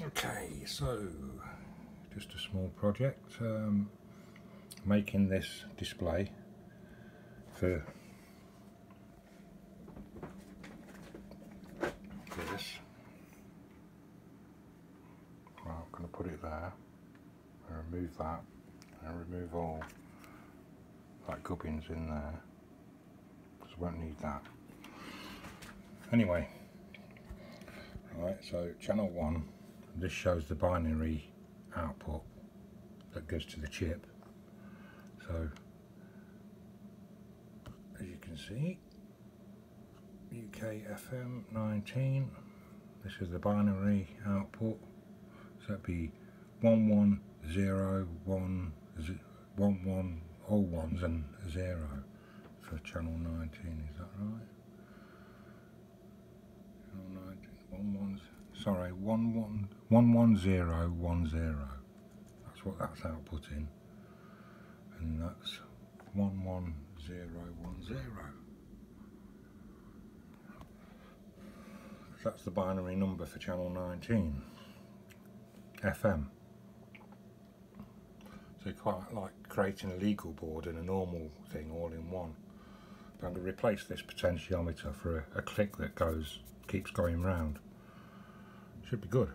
Okay, so just a small project. Um, making this display for this. Well, I'm going to put it there and remove that and remove all that gubbins in there because I won't need that. Anyway, right, so channel 1, this shows the binary output that goes to the chip. So, as you can see, UK FM 19, this is the binary output, so that'd be 110, 1, 1, all ones and 0 for channel 19, is that right? Channel 19, one ones, sorry, 1, 1, 11010, that's what that's outputting and that's 11010. That's the binary number for channel 19 FM. So quite like creating a legal board and a normal thing all in one. But I'm going to replace this potentiometer for a, a click that goes keeps going round. Should be good.